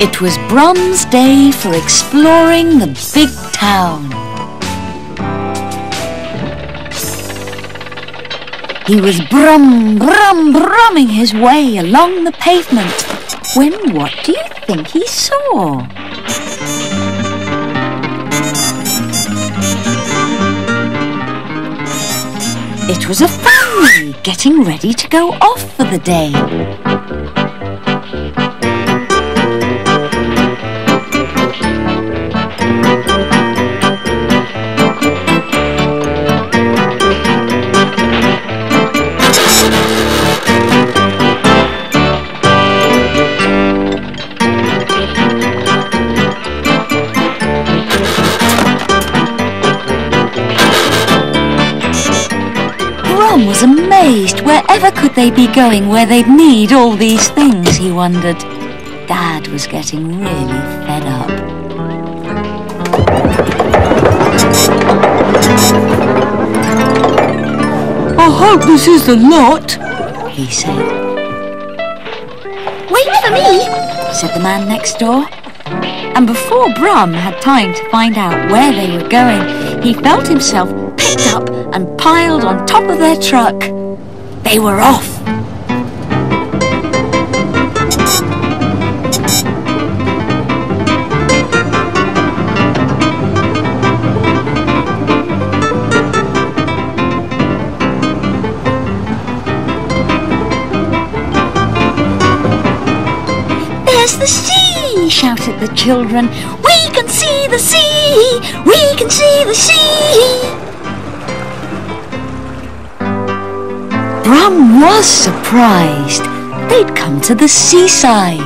It was Brum's day for exploring the big town. He was brum, brum, brumming his way along the pavement when what do you think he saw? It was a family getting ready to go off for the day. Was amazed. Wherever could they be going where they'd need all these things, he wondered. Dad was getting really fed up. I hope this is the lot. He said, Wait for me! said the man next door. And before Brum had time to find out where they were going, he felt himself picked up and piled on top of their truck. They were off. There's the sea, shouted the children. We can see the sea! We can see the sea! Brum was surprised. They'd come to the seaside.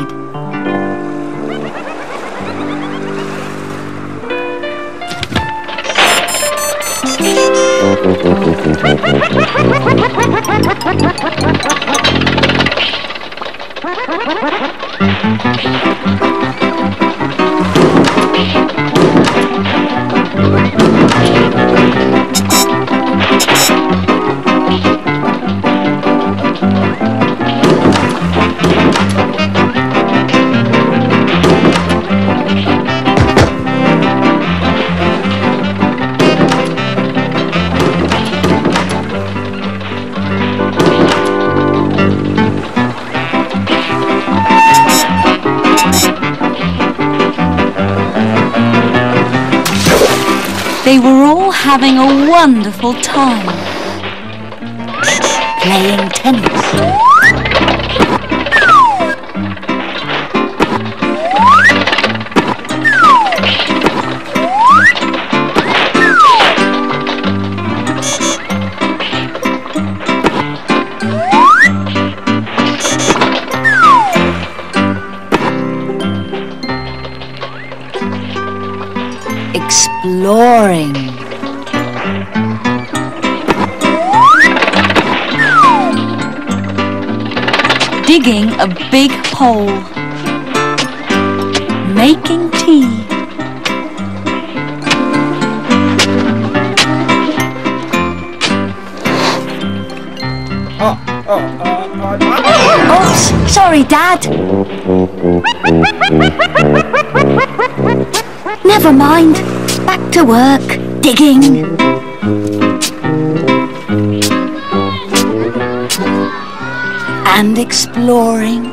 having a wonderful time. Playing tennis. Digging a big hole. Making tea. Oops, sorry, Dad. Never mind. Back to work. Digging. Exploring.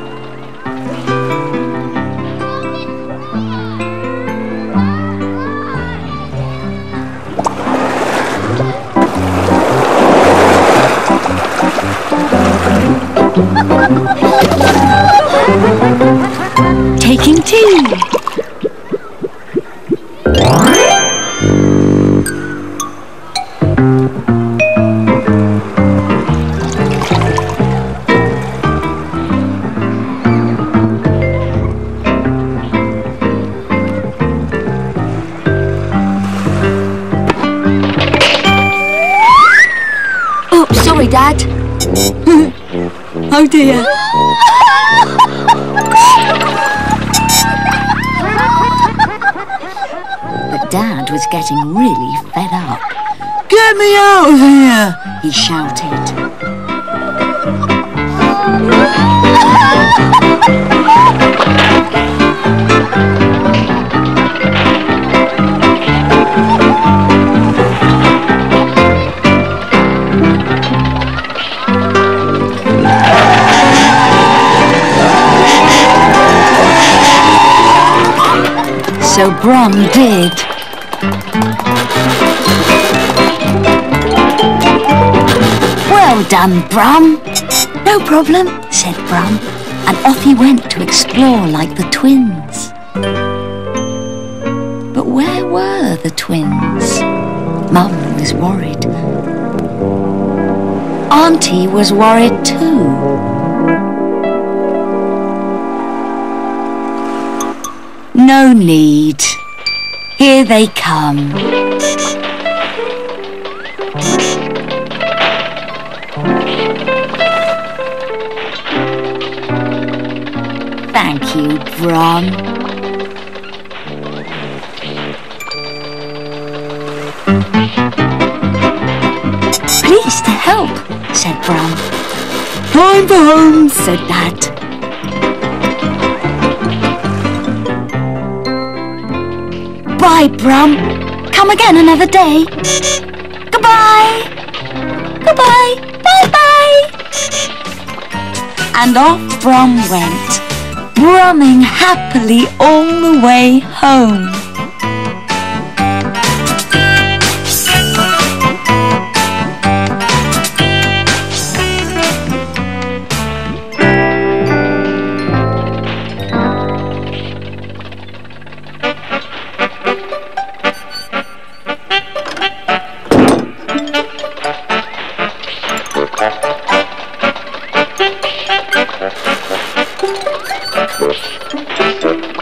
Taking tea. Dad. Oh dear. But Dad was getting really fed up. Get me out of here! He shouted. So Brum did. Well done, Brum. No problem, said Brum, and off he went to explore like the twins. But where were the twins? Mum was worried. Auntie was worried too. No need. Here they come. Thank you, Brum. Pleased to help, said Brum. Time for home. Said Dad. Bye, Brum. Come again another day. Goodbye. Goodbye. Bye-bye. And off Brum went, brumming happily all the way home. Thank you.